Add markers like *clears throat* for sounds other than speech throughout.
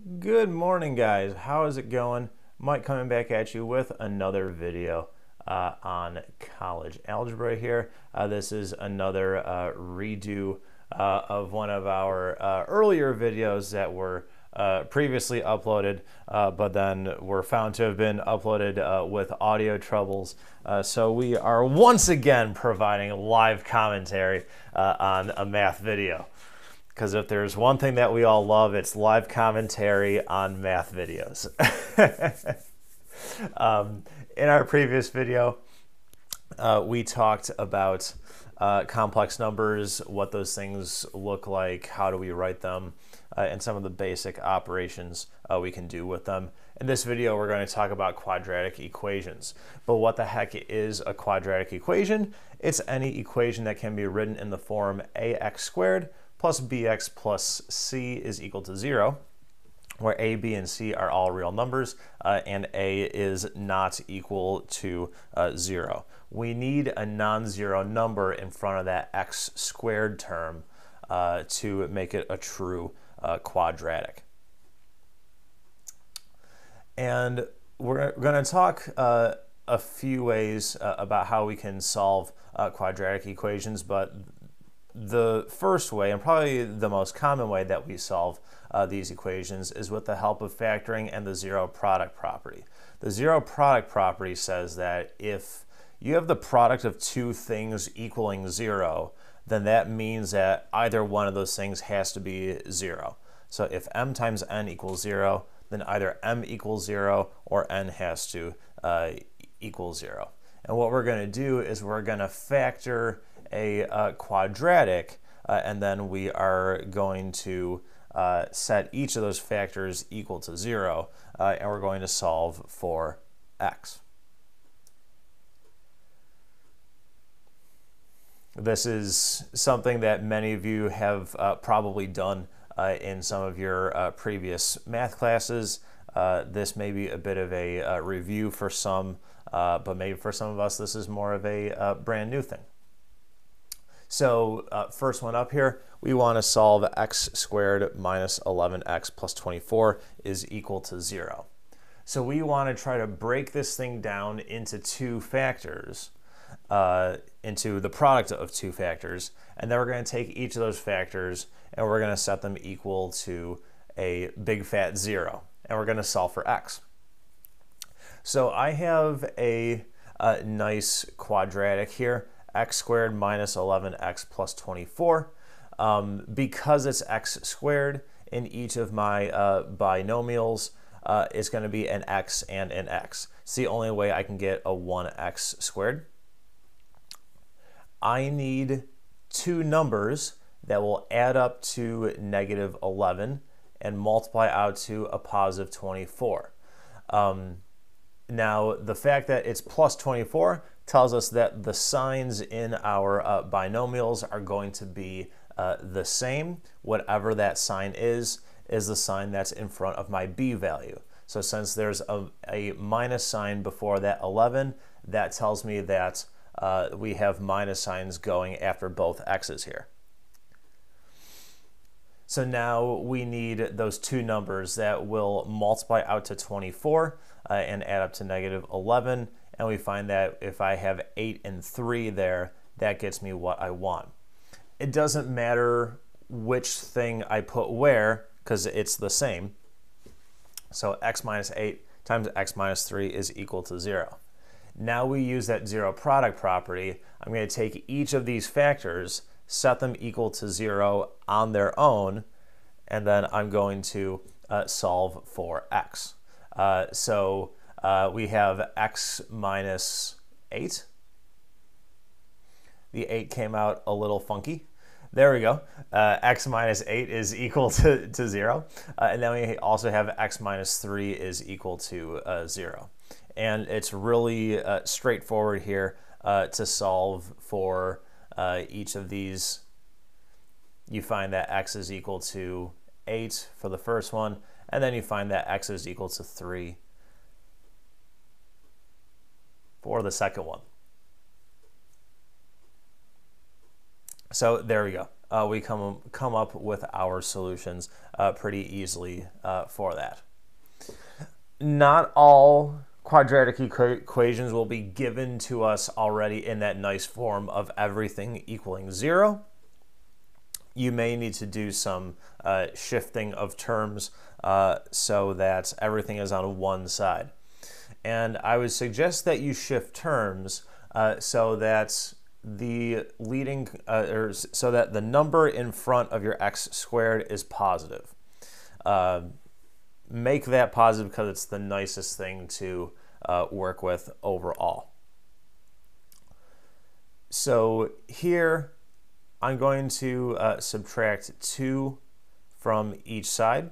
Good morning, guys. How is it going? Mike coming back at you with another video uh, on college algebra here. Uh, this is another uh, redo uh, of one of our uh, earlier videos that were uh, previously uploaded, but then were found to have been uploaded with audio troubles. so we are once again providing live commentary on a math video because if there's one thing that we all love, it's live commentary on math videos. *laughs* um, in our previous video, uh, we talked about uh, complex numbers, what those things look like, how do we write them, uh, and some of the basic operations uh, we can do with them. In this video, we're going to talk about quadratic equations. But what the heck is a quadratic equation? It's any equation that can be written in the form ax squared plus bx plus c is equal to 0, where a, b, and c are all real numbers, uh, and a is not equal to uh, 0. We need a non-zero number in front of that x squared term uh, to make it a true uh, quadratic. And we're going to talk uh, a few ways uh, about how we can solve quadratic equations, but the first way, and probably the most common way that we solve uh, these equations, is with the help of factoring and the zero product property. The zero product property says that if you have the product of two things equaling zero, then that means that either one of those things has to be zero. So if m times n equals zero, then either m equals zero or n has to uh, equal zero. And what we're going to do is we're going to factor a uh, quadratic, uh, and then we are going to uh, set each of those factors equal to zero, uh, and we're going to solve for x. This is something that many of you have uh, probably done uh, in some of your previous math classes. this may be a bit of a review for some, but maybe for some of us this is more of a brand new thing. So uh, first one up here, we want to solve x squared minus 11x plus 24 is equal to 0. So we want to try to break this thing down into two factors, uh, into the product of two factors, and then we're going to take each of those factors and we're going to set them equal to a big fat 0, and we're going to solve for x. So I have a, a nice quadratic here x squared minus 11x plus 24. Um, because it's x squared in each of my uh, binomials, uh, it's going to be an x and an x. It's the only way I can get a 1x squared. I need two numbers that will add up to negative 11 and multiply out to a positive 24. Um, now, the fact that it's plus 24 tells us that the signs in our uh, binomials are going to be uh, the same. Whatever that sign is, is the sign that's in front of my b value. So since there's a, a minus sign before that 11, that tells me that uh, we have minus signs going after both x's here. So now we need those two numbers that will multiply out to 24 uh, and add up to negative 11 and we find that if I have 8 and 3 there, that gets me what I want. It doesn't matter which thing I put where, because it's the same. So x minus 8 times x minus 3 is equal to 0. Now we use that zero product property. I'm going to take each of these factors, set them equal to 0 on their own, and then I'm going to uh, solve for x. Uh, so uh, we have x minus 8. The 8 came out a little funky. There we go. Uh, x minus 8 is *laughs* equal to, to 0. Uh, and then we also have x minus 3 is equal to uh, 0. And it's really uh, straightforward here uh, to solve for each of these. You find that x is equal to 8 for the first one, and then you find that x is equal to 3 for the second one. So there we go. uh, we come, come up with our solutions uh, pretty easily uh, for that. Not all quadratic equa equations will be given to us already in that nice form of everything equaling zero. You may need to do some uh, shifting of terms uh, so that everything is on one side. And I would suggest that you shift terms uh, so that the leading, uh, or so that the number in front of your x squared is positive. Uh, make that positive because it's the nicest thing to uh, work with overall. So here I'm going to uh, subtract 2 from each side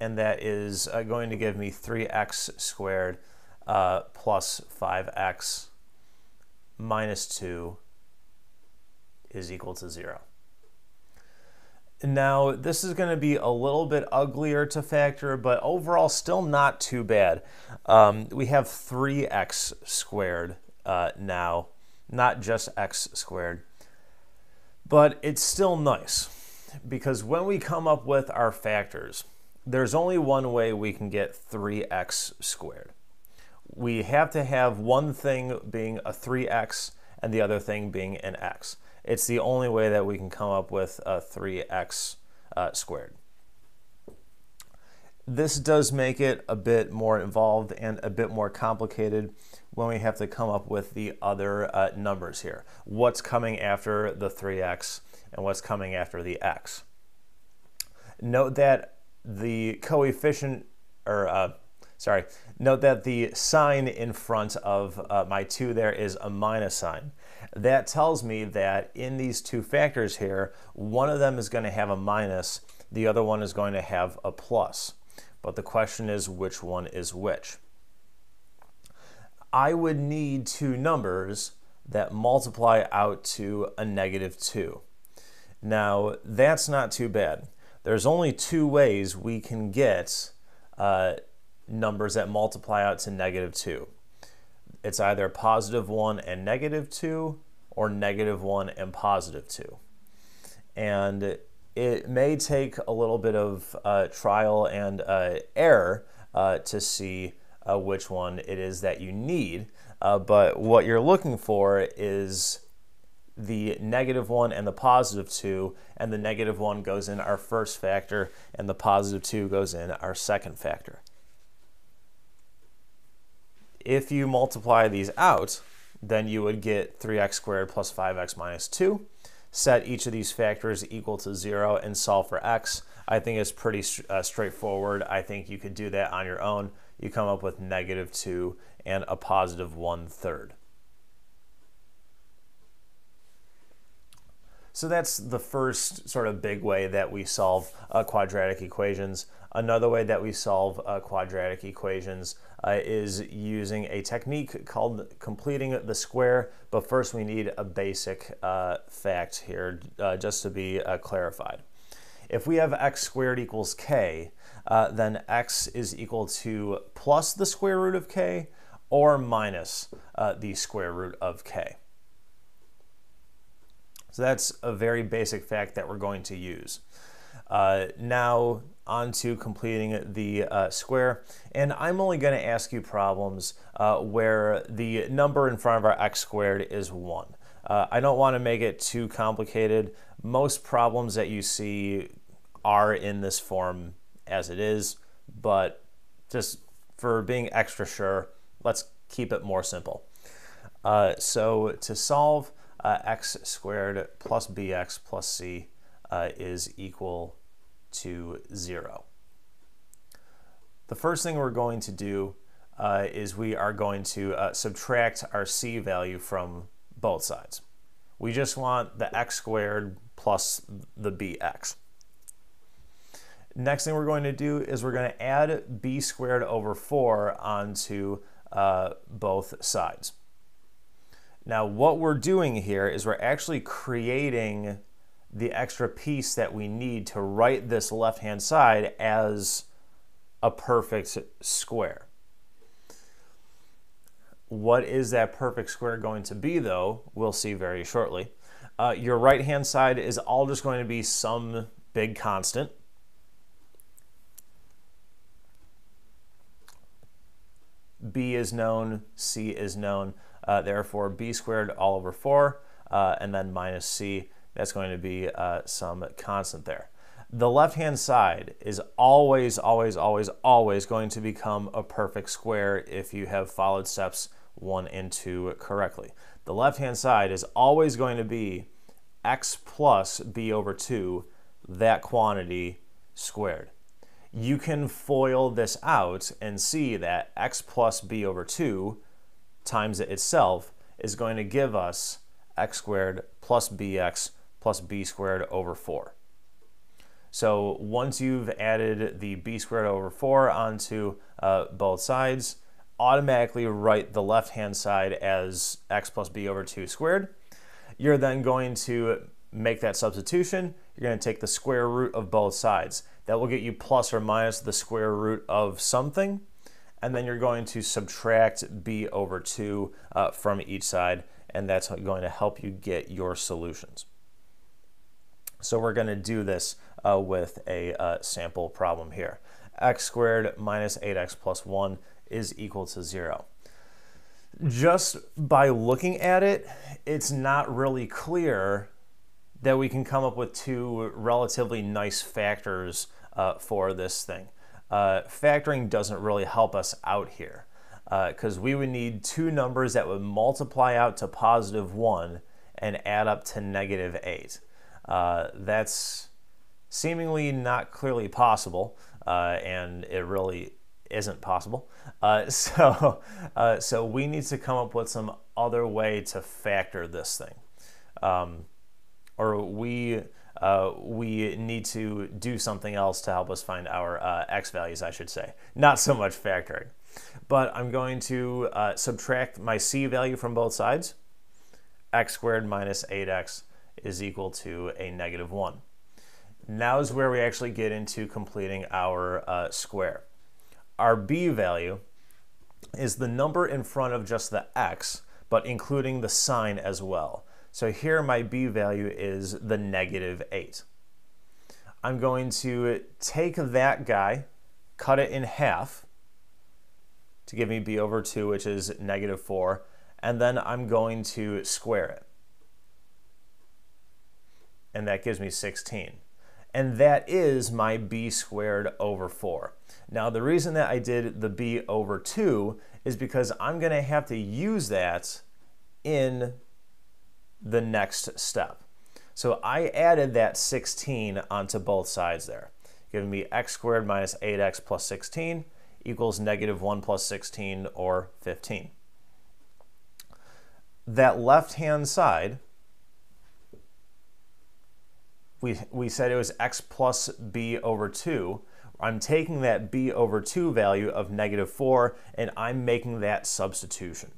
and that is uh, going to give me 3x squared uh, plus 5x minus 2 is equal to 0. Now, this is going to be a little bit uglier to factor, but overall still not too bad. Um, we have 3x squared uh, now, not just x squared. But it's still nice, because when we come up with our factors, there's only one way we can get 3x squared. We have to have one thing being a 3x and the other thing being an x. It's the only way that we can come up with a 3x uh, squared. This does make it a bit more involved and a bit more complicated when we have to come up with the other uh, numbers here. What's coming after the 3x and what's coming after the x. Note that the coefficient, or uh, sorry, note that the sign in front of uh, my 2 there is a minus sign. That tells me that in these two factors here, one of them is going to have a minus, the other one is going to have a plus. But the question is which one is which. I would need two numbers that multiply out to a negative 2. Now, that's not too bad there's only two ways we can get uh, numbers that multiply out to negative 2. It's either positive 1 and negative 2 or negative 1 and positive 2. And it may take a little bit of uh, trial and uh, error uh, to see uh, which one it is that you need. Uh, but what you're looking for is the negative 1 and the positive 2, and the negative 1 goes in our first factor, and the positive 2 goes in our second factor. If you multiply these out, then you would get 3x squared plus 5x minus 2. Set each of these factors equal to 0 and solve for x. I think it's pretty uh, straightforward. I think you could do that on your own. You come up with negative 2 and a positive 1 third. So that's the first sort of big way that we solve uh, quadratic equations. Another way that we solve uh, quadratic equations uh, is using a technique called completing the square, but first we need a basic uh, fact here uh, just to be uh, clarified. If we have x squared equals k, then x is equal to plus the square root of k or minus the square root of k. So that's a very basic fact that we're going to use. Uh, now on to completing the uh, square. And I'm only going to ask you problems uh, where the number in front of our x squared is 1. Uh, I don't want to make it too complicated. Most problems that you see are in this form as it is, but just for being extra sure, let's keep it more simple. Uh, so to solve, uh, x squared plus bx plus c uh, is equal to 0. The first thing we're going to do uh, is we are going to uh, subtract our c value from both sides. We just want the x squared plus the bx. Next thing we're going to do is we're going to add b squared over 4 onto uh, both sides. Now what we're doing here is we're actually creating the extra piece that we need to write this left-hand side as a perfect square. What is that perfect square going to be though? We'll see very shortly. Uh, your right hand side is all just going to be some big constant. b is known, c is known, uh, therefore b squared all over 4, uh, and then minus c, that's going to be uh, some constant there. The left-hand side is always, always, always, always going to become a perfect square if you have followed steps 1 and 2 correctly. The left-hand side is always going to be x plus b over 2, that quantity squared you can FOIL this out and see that x plus b over 2 times it itself is going to give us x squared plus bx plus b squared over 4. So once you've added the b squared over 4 onto uh, both sides, automatically write the left-hand side as x plus b over 2 squared. You're then going to make that substitution. You're going to take the square root of both sides. That will get you plus or minus the square root of something. And then you're going to subtract b over 2 uh, from each side, and that's going to help you get your solutions. So we're going to do this uh, with a uh, sample problem here. x squared minus 8x plus 1 is equal to 0. Just by looking at it, it's not really clear that we can come up with two relatively nice factors uh, for this thing. Uh, factoring doesn't really help us out here because uh, we would need two numbers that would multiply out to positive 1 and add up to negative 8. Uh, that's seemingly not clearly possible, uh, and it really isn't possible. Uh, *laughs* so, uh, so we need to come up with some other way to factor this thing. Um, or we uh, we need to do something else to help us find our uh, x values, I should say. Not so much factoring. But I'm going to uh, subtract my c value from both sides. x squared minus 8x is equal to a negative 1. Now is where we actually get into completing our uh, square. Our b value is the number in front of just the x, but including the sign as well. So here my b value is the negative 8. I'm going to take that guy, cut it in half to give me b over 2, which is negative 4, and then I'm going to square it. And that gives me 16. And that is my b squared over 4. Now the reason that I did the b over 2 is because I'm going to have to use that in the next step. So I added that 16 onto both sides there, giving me x squared minus 8x plus 16 equals negative 1 plus 16 or 15. That left-hand side, we, we said it was x plus b over 2. I'm taking that b over 2 value of negative 4 and I'm making that substitution.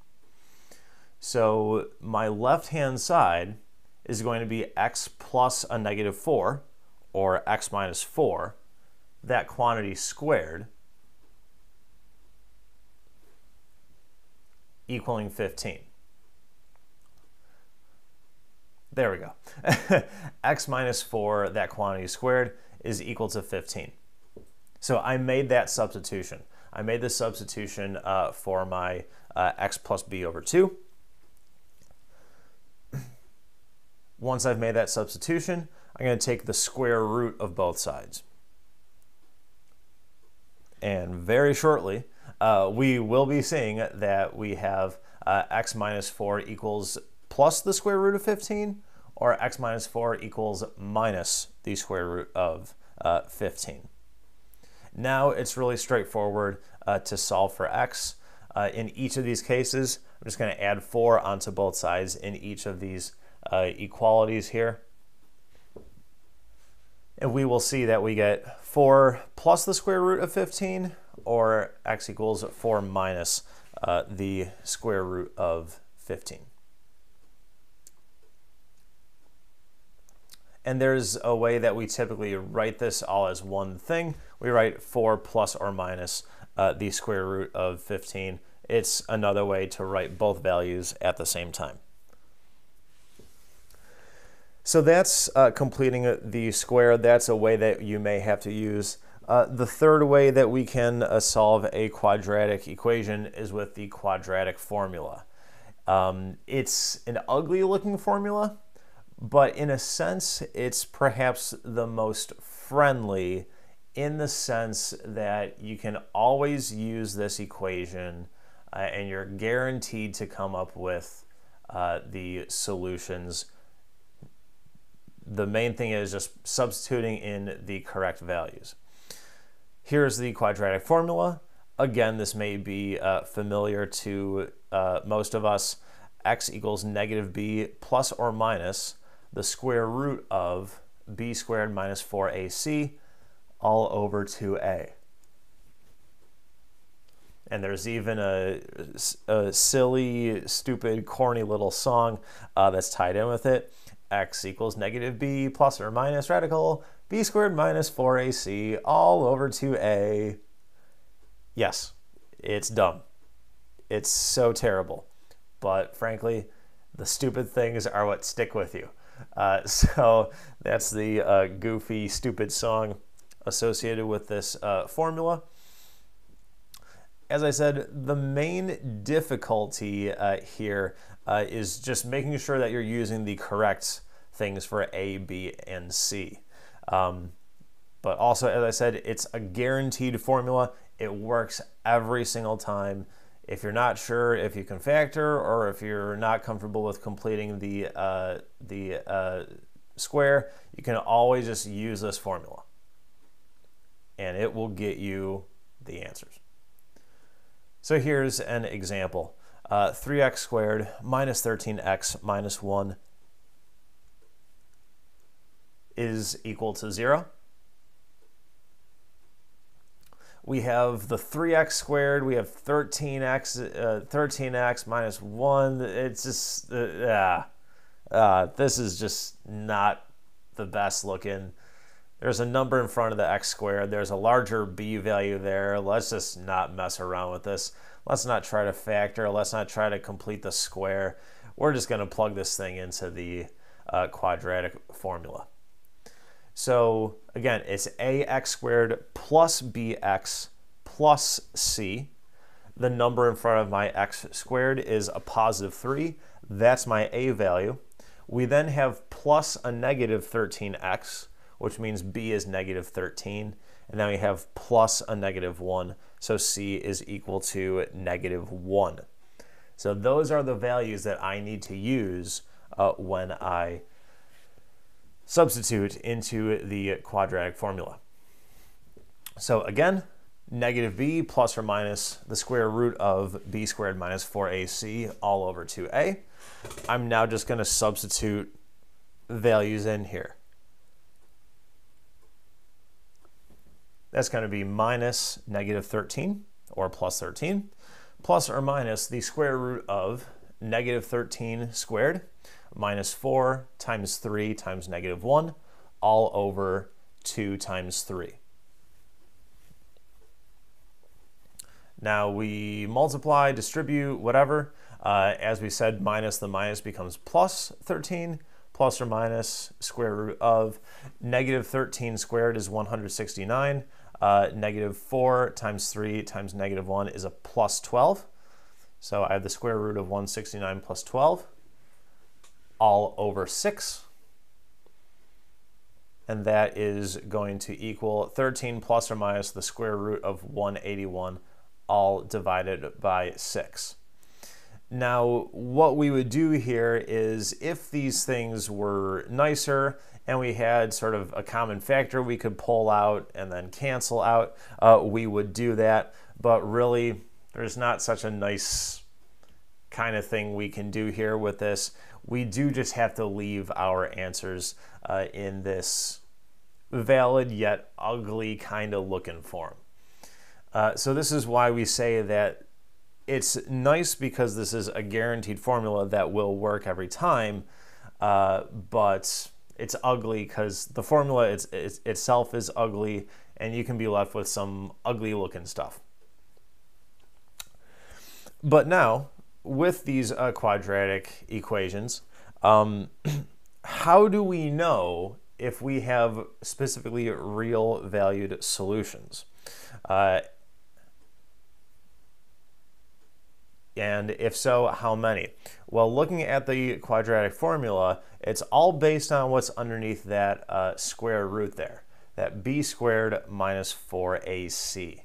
So my left-hand side is going to be x plus a negative 4, or x minus 4, that quantity squared, equaling 15. There we go. *laughs* x minus 4, that quantity squared, is equal to 15. So I made that substitution. I made the substitution uh, for my uh, x plus b over 2. Once I've made that substitution, I'm going to take the square root of both sides. And very shortly, uh, we will be seeing that we have uh, x minus 4 equals plus the square root of 15, or x minus 4 equals minus the square root of uh, 15. Now it's really straightforward uh, to solve for x. Uh, in each of these cases, I'm just going to add 4 onto both sides in each of these uh, equalities here. And we will see that we get 4 plus the square root of 15, or x equals 4 minus uh, the square root of 15. And there's a way that we typically write this all as one thing. We write 4 plus or minus uh, the square root of 15. It's another way to write both values at the same time. So that's uh, completing the square. That's a way that you may have to use. Uh, the third way that we can uh, solve a quadratic equation is with the quadratic formula. Um, it's an ugly looking formula, but in a sense, it's perhaps the most friendly in the sense that you can always use this equation uh, and you're guaranteed to come up with uh, the solutions. The main thing is just substituting in the correct values. Here's the quadratic formula. Again, this may be uh, familiar to uh, most of us. x equals negative b plus or minus the square root of b squared minus 4ac all over 2a. And there's even a, a silly, stupid, corny little song uh, that's tied in with it. X equals negative b plus or minus radical b squared minus 4ac all over 2a. Yes, it's dumb. It's so terrible. But frankly, the stupid things are what stick with you. Uh, *laughs* so that's the uh, goofy, stupid song associated with this uh, formula. As I said, the main difficulty uh, here uh, is just making sure that you're using the correct things for A, B, and C. Um, but also, as I said, it's a guaranteed formula. It works every single time. If you're not sure if you can factor or if you're not comfortable with completing the, uh, the uh, square, you can always just use this formula and it will get you the answers. So here's an example. Uh, 3x squared minus 13x minus 1 is equal to 0 we have the 3x squared, we have 13x, uh, 13x minus 1. It's just, uh, uh, this is just not the best looking. There's a number in front of the x squared. There's a larger b value there. Let's just not mess around with this. Let's not try to factor. Let's not try to complete the square. We're just going to plug this thing into the uh, quadratic formula. So again, it's ax squared plus bx plus c. The number in front of my x squared is a positive 3. That's my a value. We then have plus a negative 13x, which means b is negative 13. And then we have plus a negative 1, so c is equal to negative 1. So those are the values that I need to use uh, when I substitute into the quadratic formula. So again, negative b plus or minus the square root of b squared minus 4ac all over 2a. I'm now just going to substitute values in here. That's going to be minus negative 13 or plus 13 plus or minus the square root of negative 13 squared minus 4 times 3 times negative 1 all over 2 times 3. Now we multiply, distribute, whatever. Uh, as we said, minus the minus becomes plus 13, plus or minus square root of negative 13 squared is 169. Uh, negative 4 times 3 times negative 1 is a plus 12. So I have the square root of 169 plus 12 all over 6. And that is going to equal 13 plus or minus the square root of 181 all divided by 6. Now, what we would do here is if these things were nicer and we had sort of a common factor we could pull out and then cancel out, uh, we would do that. But really, there's not such a nice kind of thing we can do here with this we do just have to leave our answers uh, in this valid yet ugly kind of looking form. Uh, so this is why we say that it's nice because this is a guaranteed formula that will work every time, uh, but it's ugly because the formula it's, it's, itself is ugly and you can be left with some ugly looking stuff. But now with these uh, quadratic equations, um, *clears throat* how do we know if we have specifically real valued solutions? Uh, and if so, how many? Well, looking at the quadratic formula, it's all based on what's underneath that uh, square root there, that b squared minus 4ac.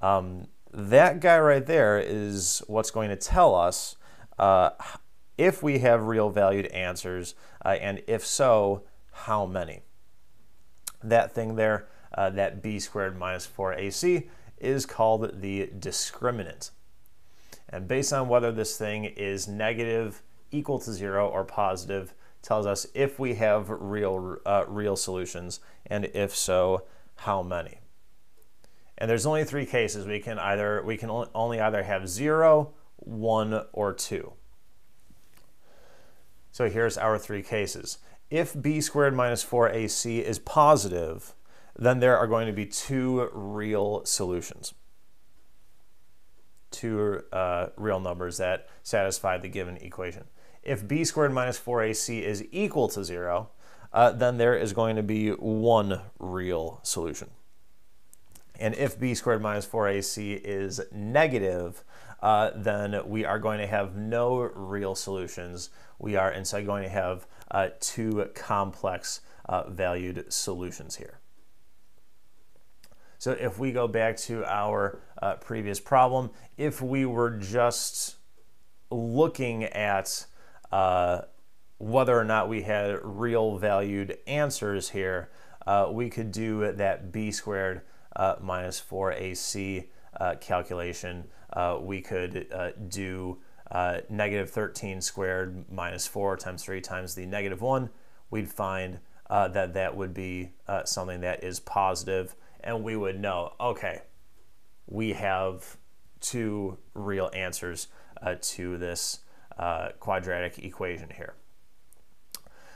Um, that guy right there is what's going to tell us uh, if we have real valued answers, uh, and if so, how many. That thing there, uh, that b squared minus 4ac, is called the discriminant. And based on whether this thing is negative, equal to zero, or positive, tells us if we have real, uh, real solutions, and if so, how many. And there's only three cases. We can either we can only either have zero, one, or two. So here's our three cases. If b squared minus 4ac is positive, then there are going to be two real solutions two uh, real numbers that satisfy the given equation. If b squared minus 4ac is equal to 0, uh, then there is going to be one real solution. And if b squared minus 4ac is negative, uh, then we are going to have no real solutions. We are instead going to have uh, two complex uh, valued solutions here. So if we go back to our uh, previous problem, if we were just looking at uh, whether or not we had real valued answers here, uh, we could do that b squared uh, minus 4ac uh, calculation. Uh, we could do negative 13 squared minus 4 times 3 times the negative 1. We'd find that that would be something that is positive and we would know, okay, we have two real answers uh, to this uh, quadratic equation here.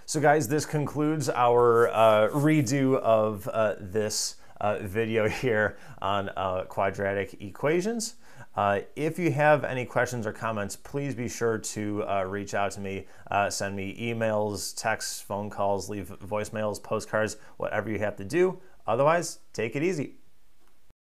So guys, this concludes our uh, redo of uh, this uh, video *laughs* here on uh, quadratic equations. If you have any questions or comments, please be sure to reach out to me. Send me emails, texts, phone calls, leave voicemails, postcards, whatever you have to do. Otherwise, take it easy.